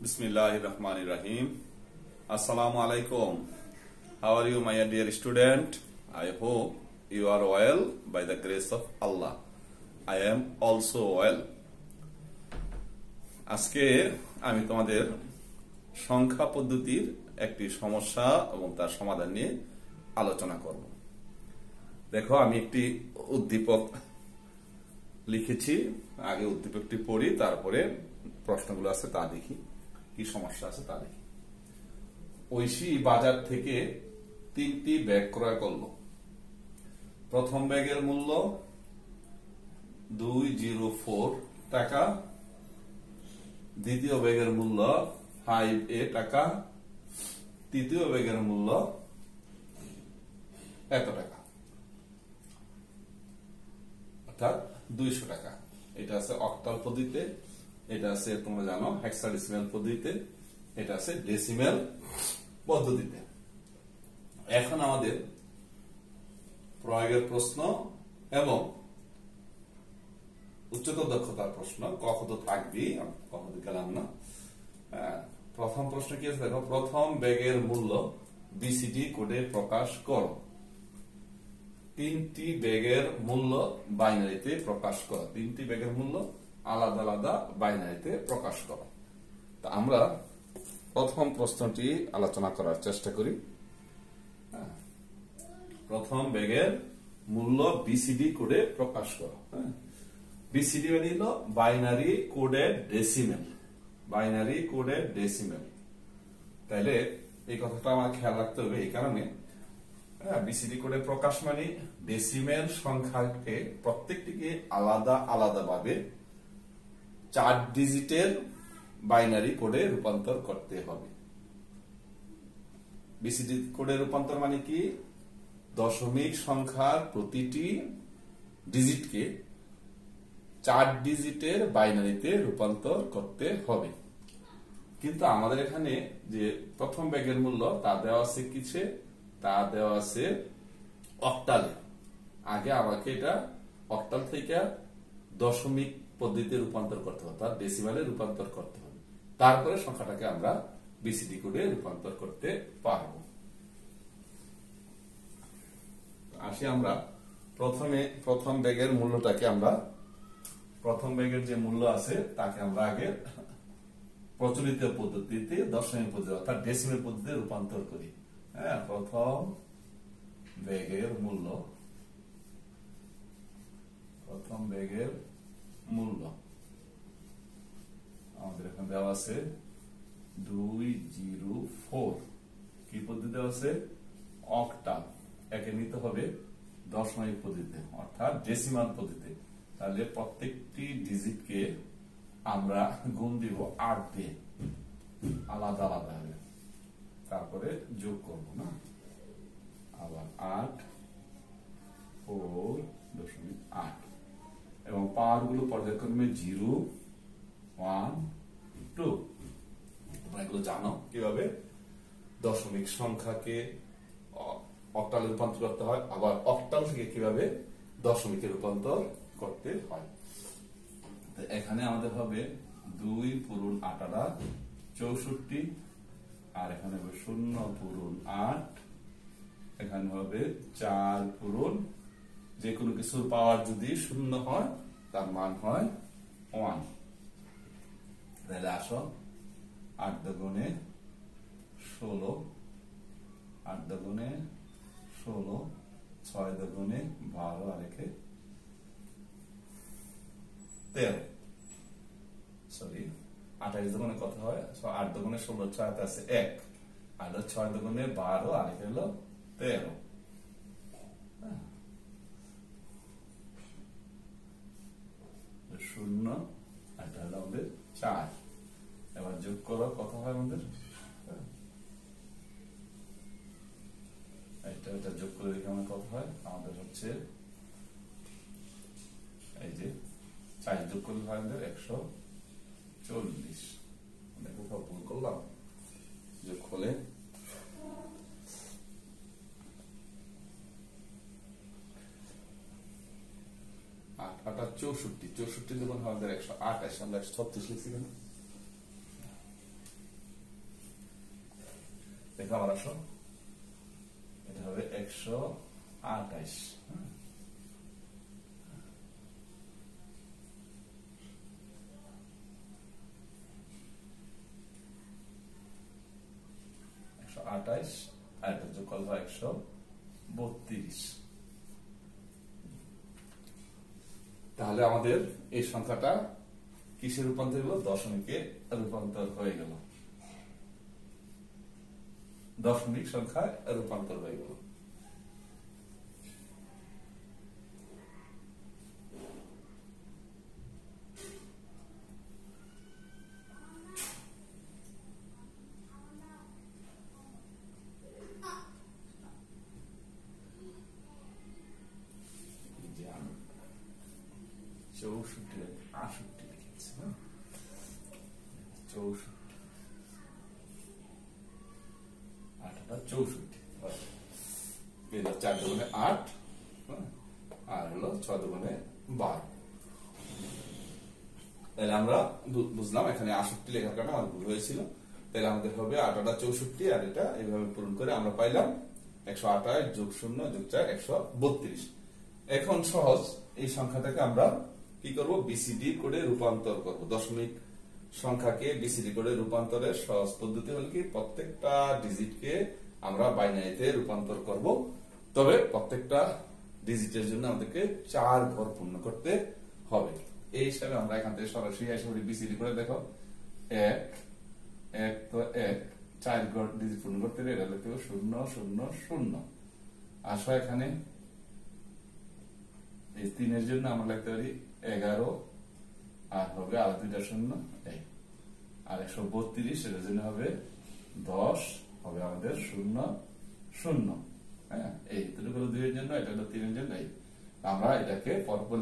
Bismillah ar-Rahman rahim Assalamu alaikum. How are you, my dear student? I hope you are well by the grace of Allah. I am also well. আজকে আমি তোমাদের সংখ্যা পদ্ধতির একটি সমস্যা এবং তার সমাধান নিয়ে আলোচনা করব দেখো আমি একটি উদ্দীপক লিখেছি আগে উদ্দীপকটি পড়ি তারপরে প্রশ্নগুলো আছে তা দেখি কি সমস্যা আছে তা দেখি। ঐশী বাজার থেকে তিনটি ব্যাগ ক্রয় করল। প্রথম ব্যাগের মূল্য দুই জিরো ফোর টাকা। দ্বিতীয় ব্যাগের মূল্য ফাইভ এ টাকা। তৃতীয় ব্যাগের মূল্য এত টাকা। অর্থাৎ দুইশো টাকা। এটা আছে অক্টাল পদ্ধতিতে এটা আছে, তোমরা জানো হেক্সাডেসিমেল পদ্ধতিতে। এটা আছে ডেসিমেল পদ্ধতিতে। এখন আমাদের প্রয়োগের প্রশ্ন এবং উচ্চতর দক্ষতার প্রশ্ন, কখন তো কখন গেলাম না। প্রথম প্রশ্ন কি আছে? দেখো, প্রথম ব্যাগের মূল্য বিসিডি কোডে প্রকাশ করো। তিনটি ব্যাগের মূল্য বাইনারিতে প্রকাশ করো। তিনটি ব্যাগের মূল্য আলাদা আলাদা বাইনারিতে প্রকাশ করো তা আমরা প্রথম প্রশ্নটি আলোচনা করার চেষ্টা করি। প্রথম ব্যাগের মূল্য বিসিডি কোডে প্রকাশ করো। বিসিডি মানে হলো binary coded decimal binary coded decimal তাহলে এই কথাটা আমার খেয়াল রাখতে হবে এই কারণে। বিসিডি কোডে প্রকাশ মানে ডেসিমেল সংখ্যাকে প্রত্যেকটিকে আলাদা আলাদা ভাবে চার ডিজিটের বাইনারি কোডে রূপান্তর করতে হবে। বিসিডি কোডে রূপান্তর মানে কি? দশমিক সংখ্যার প্রতিটি ডিজিটকে চার ডিজিটের বাইনারিতে রূপান্তর করতে হবে। কিন্তু আমাদের এখানে যে প্রথম ব্যাগের মূল্য, তা দেওয়া আছে কিছে তা দেওয়া আছে অক্টালে। আগে আমাকে এটা অক্টাল থেকে দশমিক পদ্ধতিতে রূপান্তর করতে হবে তার ডেসিমালে রূপান্তর করতে হবে। তারপরে সংখ্যাটাকে আমরা বিসিডি কোডে রূপান্তর করতে পারব। আসি আমরা প্রথমে, প্রথম ব্যাগের মূল্যটাকে আমরা, প্রথম ব্যাগের যে মূল্য আছে, তাকে আমরা আগে প্রচলিত পদ্ধতিতে দশমিক পদ্ধতি, অর্থাৎ ডেসিমেল পদ্ধতিতে রূপান্তর করি। হ্যাঁ প্রথম ব্যাগের মূল্য, প্রথম ব্যাগের মূল্য আমাদের এখানে দেওয়া আছে দুই জিরো ফোর কি পদ্ধতি দেওয়া আছে অক্টাল একে নিতে হবে দশমিক পদ্ধতিতে অর্থাৎ ডেসিমাল পদ্ধতিতে তাহলে প্রত্যেকটি ডিজিটকে আমরা গুণ দিব আট দিয়ে আলাদা আলাদা হবে তারপরে যোগ করব না আবার আট ফোর দশমিক আট এবং পাওয়ারগুলো পর্যায়ক্রমে জিরো ওয়ান টু। তোমরা এগুলো জানো? কীভাবে? দশমিক সংখ্যাকে অক্টালে রূপান্তর করতে হয় আবার অক্টাল থেকে কীভাবে দশমিকে রূপান্তর করতে হয়? এখানে আমাদের হবে দুই পুরুন আটারা চৌষট্টি আর এখানে হবে শূন্য পুরুন আট। এখানে হবে চার পুরুন যে কোনো কিছুর পাওয়ার যদি শূন্য হয়, তার মান হয় ওয়ান তাহলে আসো আট দগুণে ষোলো, আট দগুণে ষোলো, ছয় দগুণে বারো, আর একে তেরো। সরি আঠাইশ দোকানে কত হয়? আট দোকানে ষোলো, ছয় আছে এক। আর ছয় দোকানে বারো, আর হলো তেরো। শূন্য। এটা হলো আমাদের চার। এবার যোগ করো, কত হয় আমাদের? এটা এটা যোগ করে দেখে আমার কত হয়। আমাদের হচ্ছে এই যে চার যোগ করলে হয় আমাদের একশো চল্লিশ। দেখো সব ভুল করলাম। যোগ হলে আট আটা চৌষট্টি চৌষট্টি যখন আমাদের একশো আঠাশ, আমরা একশো ছত্রিশ লিখছি কেন? দেখো আমার আসো। এটা হবে একশো আঠাইশ একশো আর যোগ হয় একশো বত্রিশ। তাহলে আমাদের এই সংখ্যাটা কিসে রূপান্তর হলো? দশমিকে রূপান্তর হয়ে গেল। দশমিক সংখ্যায় রূপান্তর হয়ে গেল এই যে আমি চৌষট্টি আষট্টি লিখেছি হ্যাঁ? চৌষট্টি আটটা আমরা বুঝলাম, এখানে আষট্টি লেখার হয়েছিল। তাহলে আমাদের হবে আটাটা চৌষট্টি, আর এটা এইভাবে পূরণ করে আমরা পাইলাম একশো আঠাশ যোগ শূন্য যোগ চার একশো বত্রিশ। এখন সহজ, এই সংখ্যাটাকে আমরা কি করব? বিসিডি করে রূপান্তর করব। দশমিক সংখ্যাকে বিসিডি করে রূপান্তরের সহজ পদ্ধতি হল কি? প্রত্যেকটা ডিজিটকে আমরা বাইনারিতে রূপান্তর করব। তবে প্রত্যেকটা ডিজিটের জন্য আমাদেরকে চার ঘর পূর্ণ করতে হবে। এই হিসাবে আমরা এখান থেকে সরাসরি এসে বিসিডি করে দেখো, এক এক তো এক। চার ঘর ডিজিট পূর্ণ করতে গেলে এটা লিখতে শূন্য শূন্য শূন্য। আসো এখানে। এই তিনের জন্য আমরা লিখতে পারি এগারো, আর হবে আর দুইটা শূন্য, এক। আর একশো বত্রিশ এটার জন্য হবে দশ, হবে আমাদের শূন্য শূন্য। হ্যাঁ এই দুটো জন্য, এটা এই। আমরা এটাকে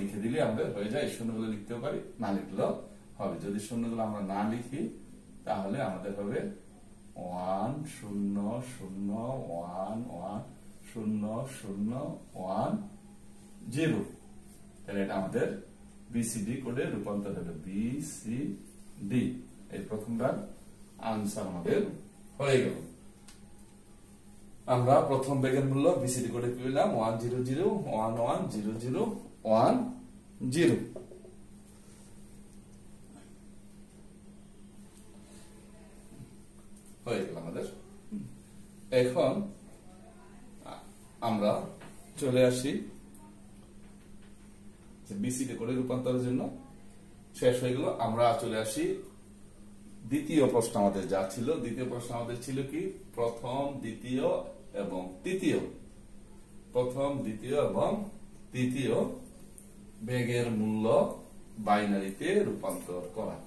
লিখে দিলে আমাদের হয়ে যায় শূন্যগুলো লিখতেও পারি, না লিখলেও হবে। যদি শূন্যগুলো আমরা না লিখি, তাহলে আমাদের হবে ওয়ান শূন্য শূন্য, ওয়ান ওয়ান, শূন্য শূন্য, ওয়ান, জিরো। তাহলে এটা আমাদের বিসিডি কোডে রূপান্তর হলো বিসিডি এই প্রথমবার আনসার আমাদের হয়ে গেল। আমরা প্রথম বেগের মূল্য বিসিডি কোডে পেলাম one zero zero one one zero zero one zero হয়ে গেল আমাদের। এখন আমরা চলে আসি বিসিডি করে রূপান্তরের জন্য শেষ হয়ে গেল। আমরা চলে আসি। দ্বিতীয় প্রশ্ন আমাদের যা ছিল, দ্বিতীয় প্রশ্ন আমাদের ছিল কি? প্রথম, দ্বিতীয় এবং তৃতীয়। প্রথম, দ্বিতীয় এবং তৃতীয় বেগের মূল্য বাইনারিতে রূপান্তর করা।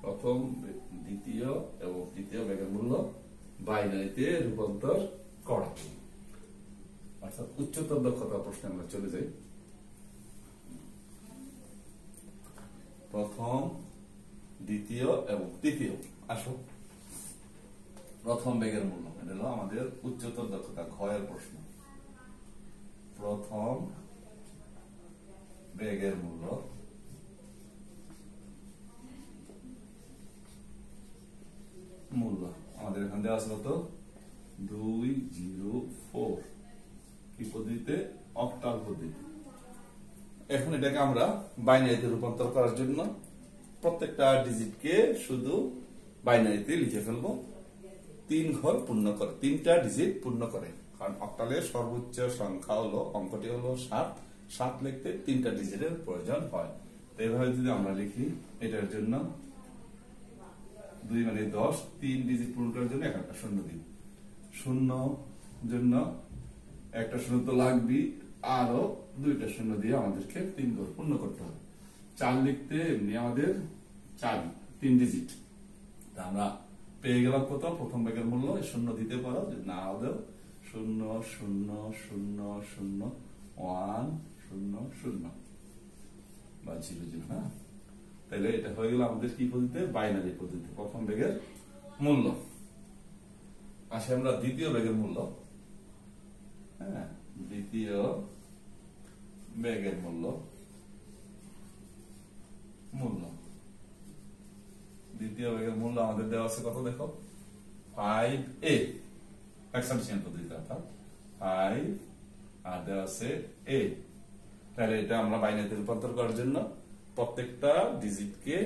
প্রথম, দ্বিতীয় এবং তৃতীয় বেগের মূল্য বাইনারিতে রূপান্তর করা। অর্থাৎ উচ্চতর দক্ষতা প্রশ্নে আমরা চলে যাই। প্রথম, দ্বিতীয় এবং তৃতীয়। আসো। প্রথম বেগের মূল্য। এটা হলো আমাদের উচ্চতর দক্ষতা ঘয়ের প্রশ্ন। প্রথম বেগের মূল্য। মূল্য। আমাদের এখান দেওয়া আছে কত? দুই জিরো ফোর। কি পদ্ধতিতে? অক্টাল পদ্ধতি এখন এটাকে আমরা বাইনারিতে রূপান্তর করার জন্য প্রত্যেকটা ডিজিটকে শুধু বাইনারিতে লিখে ফেলব। তিন ঘর পূর্ণ করে, তিনটা ডিজিট পূর্ণ করে। কারণ অক্টালের সর্বোচ্চ সংখ্যা হলো, অঙ্কটি হলো সাত। সাত লিখতে তিনটা ডিজিটের প্রয়োজন হয়। তো এইভাবে যদি আমরা লিখি, এটার জন্য দুই মানে দশ, তিন ডিজিট পূরণ করার জন্য একটা শূন্য দিন। শূন্য জন্য একটা শূন্য তো লাগবেই। আরও দুইটা শূন্য দিয়ে আমাদেরকে তিন ঘর পূর্ণ করতে হবে। চার লিখতে এমনি আমাদের চার, তিন ডিজিট তা আমরা পেয়ে গেলাম কত? প্রথম ব্যাগের মূল্য শূন্য দিতে পারো, যদি না হলেও শূন্য শূন্য শূন্য শূন্য ওয়ান শূন্য শূন্য। বা জিরো জিরো হ্যাঁ? তাহলে এটা হয়ে গেল আমাদের কি পদ্ধতিতে? বাইনারি পদ্ধতি প্রথম ব্যাগের মূল্য। আসে আমরা দ্বিতীয় ব্যাগের মূল্য। হ্যাঁ দ্বিতীয় বেগের মূল্য মূল্য দ্বিতীয় বেগের মূল্য আমাদের দেওয়া আছে কত দেখো? ফাইভ এ এক্সামিশন পদ্ধতিতে অর্থাৎ ফাইভ আর দেওয়া আছে এ তাহলে এটা আমরা বাইনারিতে রূপান্তর করার জন্য প্রত্যেকটা ডিজিটকে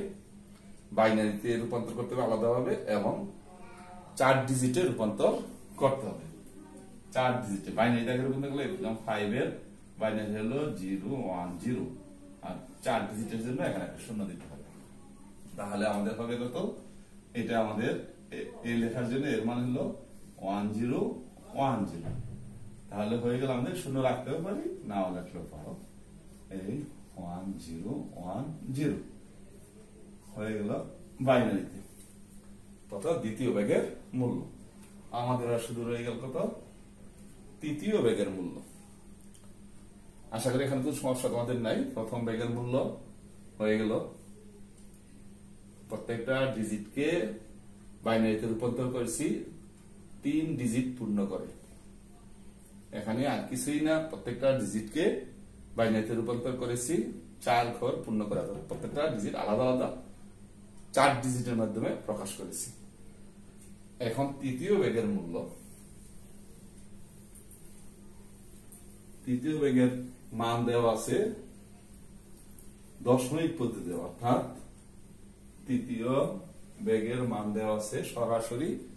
বাইনারিতে রূপান্তর করতে হবে আলাদা আলাদাভাবে এবং চার ডিজিটে রূপান্তর করতে হবে। চার ডিজিটে বাইনারিটাকে রূপান্তর করলে ফাইভ এর বাইনারি হলো জিরো ওয়ান জিরো। আর চার ডিজিটের জন্য এখানে একটা শূন্য দিতে হবে। তাহলে আমাদের হবে কত? এটা আমাদের এই লেখার জন্য এর মানে হলো ওয়ান জিরো ওয়ান জিরো। তাহলে হয়ে গেল আমাদের শূন্য রাখতেও পারি নাও রাখলেও পারো এই ওয়ান জিরো ওয়ান জিরো। হয়ে গেল বাইনারিতে। কত দ্বিতীয় ব্যাগের মূল্য। আমাদের আর শুধু রয়ে গেল কত? তৃতীয় ব্যাগের মূল্য। আশা করি এখানে তো সমস্যা তোমাদের নাই। প্রথম ব্যাগের মূল্য হয়ে গেল। প্রত্যেকটা ডিজিটকে বাইনারিতে রূপান্তর করেছি, তিন ডিজিট পূর্ণ করে। এখানে আর কিছুই না, প্রত্যেকটা ডিজিটকে বাইনারিতে রূপান্তর করেছি, চার ঘর পূর্ণ করা যাবে প্রত্যেকটা ডিজিট আলাদা আলাদা, চার ডিজিটের মাধ্যমে প্রকাশ করেছি। এখন তৃতীয় বেগের মূল্য। তৃতীয় বেগের মান দেওয়া আছে দশমিক পদ্ধতি অর্থাৎ তৃতীয় বেগের মান দেওয়া আছে সরাসরি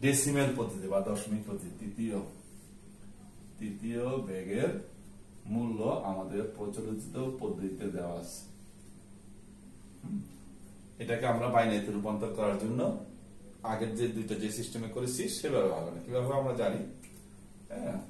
ডেসিমেল পদ্ধতি বা দশমিক পদ্ধতি, তৃতীয়। তৃতীয় বেগের মূল্য আমাদের প্রচলিত পদ্ধতিতে দেওয়া আছে। এটাকে আমরা বাইনারিতে রূপান্তর করার জন্য আগের যে দুইটা যে সিস্টেমে করেছি, সেভাবে হবে না। কীভাবে আমরা জানি? হ্যাঁ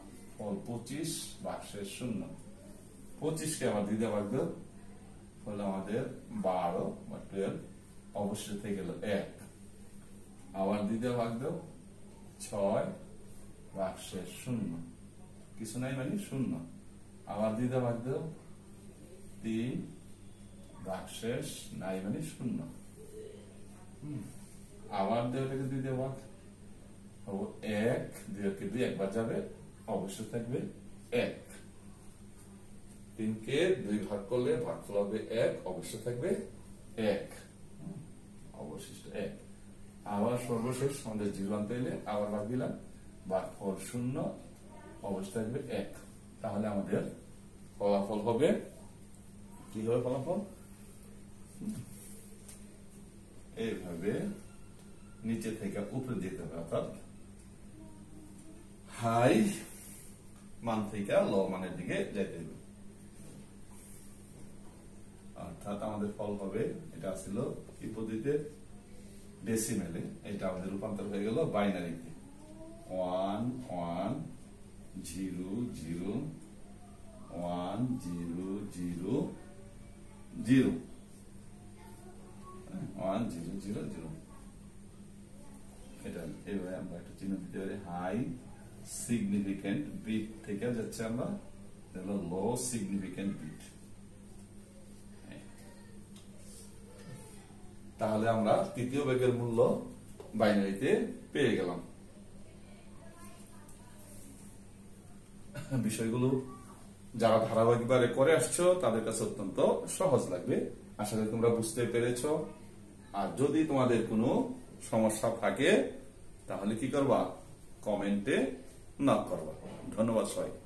ফল পঁচিশ শেষ শূন্য। পঁচিশকে আবার দুই দিয়ে ভাগ দাও হলো আমাদের বারো বা টুয়েলভ অবশ্যই থেকে গেল এক। আবার দ্বিতীয় ভাগ দাও ছয় শেষ শূন্য। কিছু নাই মানে শূন্য। আবার দ্বিতীয় ভাগ দাও তিন শেষ নাই মানে শূন্য। আবার দেও এটাকে দুই দিয়ে ভাগ এক দুইকে দুই, একবার যাবে। অবশ্যই থাকবে এক। তিনকে দুই ভাগ করলে ভাগফল হবে এক, অবশ্যই থাকবে এক। অবশিষ্ট এক। আবার সর্বশেষ আমাদের জিরো আনতে আবার ভাগ দিলাম, ভাগফল শূন্য, অবশ্যই থাকবে এক। তাহলে আমাদের ফলাফল হবে কি হবে ফলাফল এইভাবে নিচে থেকে উপরে যেতে হবে, অর্থাৎ হাই মান ল মানের দিকে যেতে হবে অর্থাৎ আমাদের ফল হবে এটা ছিল কি পদ্ধতিতে ডেসিমেলে এটা আমাদের রূপান্তর হয়ে গেল বাইনারিতে one one zero zero one zero zero zero one zero zero zero এটা এভাবে আমরা একটা চিহ্ন দিতে পারি হাই সিগনিফিকেন্ট বিট থেকে যাচ্ছে আমরা, তাহলে লো সিগনিফিকেন্ট বিট তাহলে আমরা তৃতীয় বেগের মূল্য বাইনারিতে পেয়ে গেলাম। বিষয়গুলো যারা ধারাবাহিকভাবে করে আসছো, তাদের কাছে অত্যন্ত সহজ লাগবে। আশা করি তোমরা বুঝতে পেরেছ। আর যদি তোমাদের কোনো সমস্যা থাকে, তাহলে কি করবা? কমেন্টে なからば。धन्यवाद साई